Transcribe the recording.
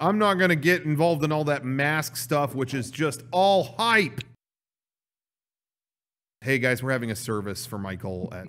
I'm not going to get involved in all that mask stuff, which is just all hype. Hey guys, we're having a service for Michael at